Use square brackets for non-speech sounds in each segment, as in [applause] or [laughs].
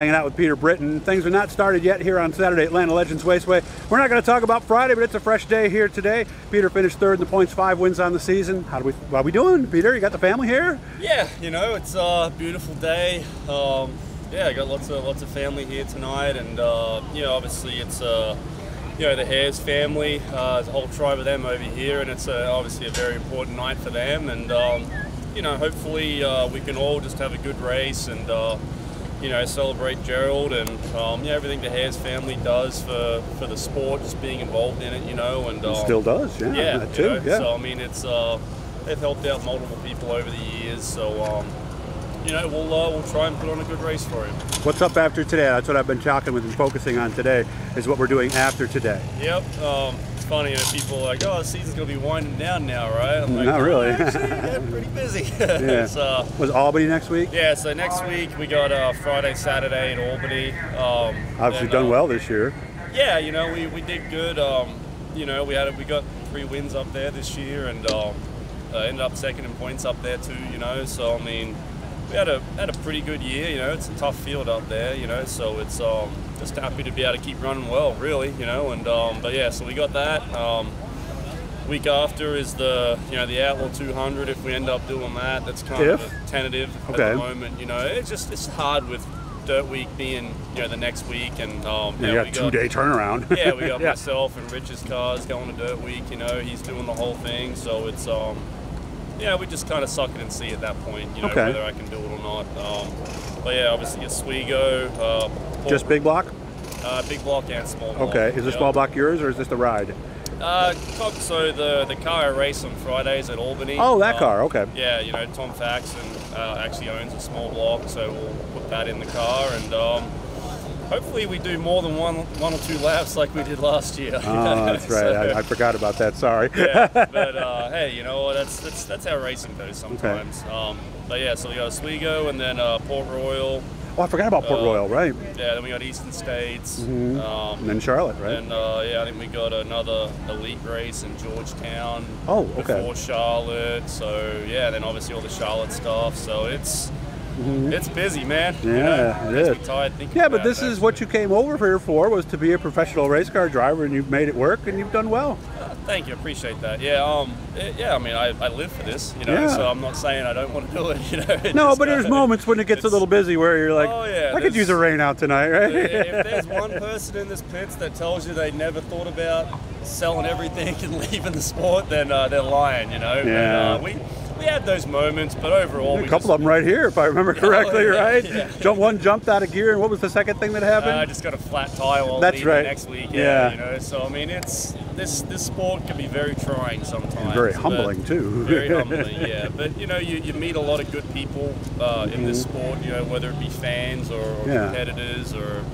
Hanging out with Peter Britten. Things are not started yet here on Saturday at Land of Legends Raceway. We're not going to talk about Friday, but it's a fresh day here today. Peter finished third in the points, five wins on the season. How do we? How are we doing, Peter? You got the family here? Yeah, you know it's a beautiful day. Um, yeah, I got lots of lots of family here tonight, and uh, you know obviously it's uh, you know the Haers family. Uh, there's a whole tribe of them over here, and it's uh, obviously a very important night for them. And um, you know hopefully uh, we can all just have a good race and uh, you know, celebrate Gerald and um, yeah, everything the Haers family does for, for the sport, just being involved in it, you know, and um, still does, yeah, yeah, too, you know, yeah. So I mean, it's uh, they've helped out multiple people over the years, so um, you know, we'll uh, we'll try and put on a good race for him. What's up after today? That's what I've been talking with and focusing on today. Is what we're doing after today. Yep. Funny, you know, people are like, oh, the season's gonna be winding down now, right? I'm like, Not really. "Oh, actually, yeah, pretty busy. [laughs] Yeah. It's, uh, Was Albany next week? yeah, so next week we got uh, Friday, Saturday in Albany. Um, Obviously then, done uh, well this year. Yeah, you know, we, we did good. Um, you know, we had we got three wins up there this year, and um, uh, ended up second in points up there too. You know, so I mean, we had a had a pretty good year. You know, it's a tough field up there. You know, so it's um, just happy to be able to keep running well, really. You know, and um, but yeah, so we got that. Um, week after is the you know the Outlaw 200. If we end up doing that, that's kind If? of tentative Okay. at the moment. You know, it's just it's hard with Dirt Week being you know the next week, and um, You got we two day turnaround. [laughs] yeah, we got [laughs] yeah. myself and Rich's cars going to Dirt Week. You know, he's doing the whole thing, so it's um, yeah, we just kind of suck it and see at that point. You know, Okay. whether I can do it or not. Um, but yeah, obviously Oswego, uh, Port- Just big block. uh, big block and small block. Okay. Is the yeah. small block yours or is this the ride? Uh, so the the car I race on Fridays at Albany. Oh, that um, car. Okay. Yeah, you know, Tom Faxon uh, actually owns a small block, so we'll put that in the car and. Um, Hopefully we do more than one, one or two laps like we did last year. Oh, [laughs] that's right. So- I, I forgot about that. Sorry. [laughs] yeah, [laughs] but uh, hey, you know that's that's that's how racing goes sometimes. Um, but yeah, so we got Oswego and then uh, Port Royal. Oh, I forgot about Port Uh, Royal. Right. Yeah, then we got Eastern States. Mhm. Um, And then Charlotte. Right. and uh, yeah, I think we got another elite race in Georgetown. Oh, okay. Before Charlotte, so yeah, then obviously all the Charlotte stuff. So it's it's busy, man. you Mm-hmm. Yeah, know? it is. Yeah, but this is what you came over here for was to be a professional race car driver, and you've made it work, and you've done well. Thank you, appreciate that. Yeah, um, it- yeah. I mean, I, I live for this, you know. Yeah. So I'm not saying I don't want to do it, [laughs] you know. It No, but there's uh, moments when it gets a little busy where you're like, Oh, yeah, I could use a rain out tonight, right? if there's one person in this pits that tells you they never thought about selling everything [laughs] and leaving the sport, then uh, they're lying, you know. Yeah. But, uh, we we had those moments, but overall, a couple just, of them right here, if I remember [laughs] correctly, yeah, right? yeah. Jump one jumped out of gear, and what was the second thing that happened? Uh, I just got a flat tire while That's right. next week. Yeah. You know. So I mean, it's this this sport can be very trying sometimes. Very humbling too. [laughs] Very humbling, yeah. But you know, you, you meet a lot of good people uh, in this sport. You know, whether it be fans or, or Mm-hmm. Yeah. competitors or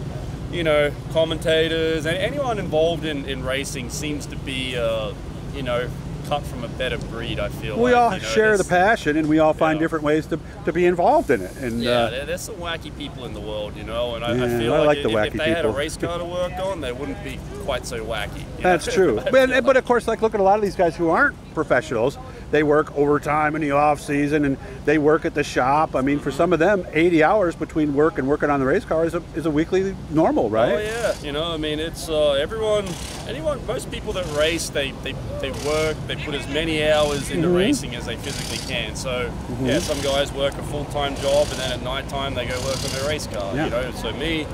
you know commentators and anyone involved in, in racing seems to be uh, you know cut from a better breed. I feel we like, all you know, share the passion, and we all find different ways to, to be involved in it. And Yeah, uh, there, there's some wacky people in the world, you know, and I, Yeah, I feel I like, like the if, wacky if they had a race car to work on, they wouldn't be quite so wacky. That's know? true. [laughs] But, but of course, like look at a lot of these guys who aren't professionals. They work overtime in the off season, and they work at the shop. I mean, for some of them, 80 hours between work and working on the race car is a, is a weekly normal, right? Oh yeah, you know, I mean, it's uh, everyone, anyone, most people that race, they, they, they work, they put as many hours into Mm-hmm. racing as they physically can. So yeah, some guys work a full time job, and then at night time they go work on their race car. Yeah. You know, so me,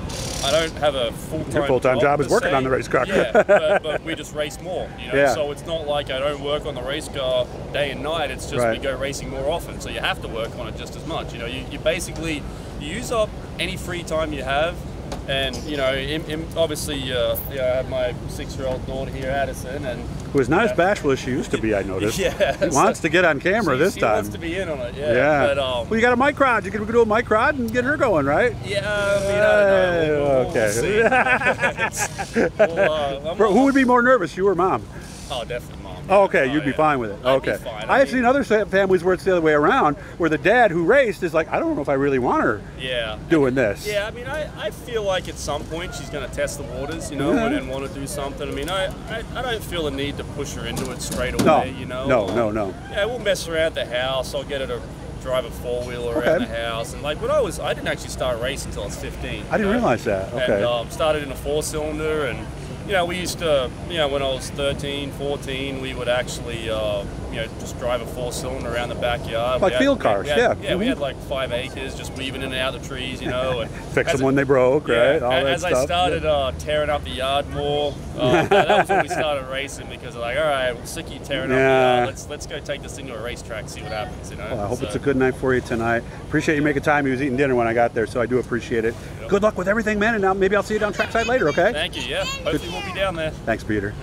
I don't have a full time. Your full-time job is working se. on the race car. Yeah, but, but [laughs] we just race more. You know, Yeah. so it's not like I don't work on the race car day and night. It's just Right. we go racing more often, so you have to work on it just as much. You know, you, you basically use up any free time you have. And you know, in, in, obviously, uh, yeah, I have my six-year-old daughter here, Addison, and Who is not as bashful as she used to be, I noticed. [laughs] Yeah, wants to get on camera she, this she time. wants to be in on it. Yeah, yeah. but um, well, you got a mic rod. You can do a mic rod and get her going, right? yeah, I mean, I. We'll- we'll- we'll Okay. see. [laughs] [laughs] It's- we'll, uh, Bro, Who would be more nervous, you or mom? Oh, definitely mom. Oh, okay, you'd be fine with it. I'd okay. fine. I have mean, seen other families where it's the other way around, where the dad who raced is like, I don't know if I really want her Yeah. doing this. Yeah, I mean, I, I feel like at some point she's going to test the waters, you know, Yeah. and, want to do something. I mean, I, I, I don't feel the need to push her into it straight No, away, you know. no, Um, no, no. Yeah, we'll mess around the house. I'll get her to drive a four wheeler Okay. around the house. And like when I was, I didn't actually start racing until I was 15. I didn't know? realize that. Okay. And um, started in a four cylinder and. You know, we used to, you know, when I was 13, 14, we would actually, uh, you know, just drive a four cylinder around the backyard. Like had- field cars, had- yeah. Yeah, we Mhm. had like five acres just weaving in and out of the trees, you know. And [laughs] Fix them when they broke, yeah, right? All as. I started uh, tearing up the yard more, uh, that, that was when we [laughs] started racing because like, all right, we're sick of you tearing up the yard. Let's let's go take this thing to a racetrack, see what happens. You know. Well, I hope So, it's a good night for you tonight. Appreciate you making time. He was eating dinner when I got there, so I do appreciate it. Good luck with everything, man. And now maybe I'll see you down trackside later, okay? Thank you. Yeah. Hopefully we'll be down there. Thanks, Peter.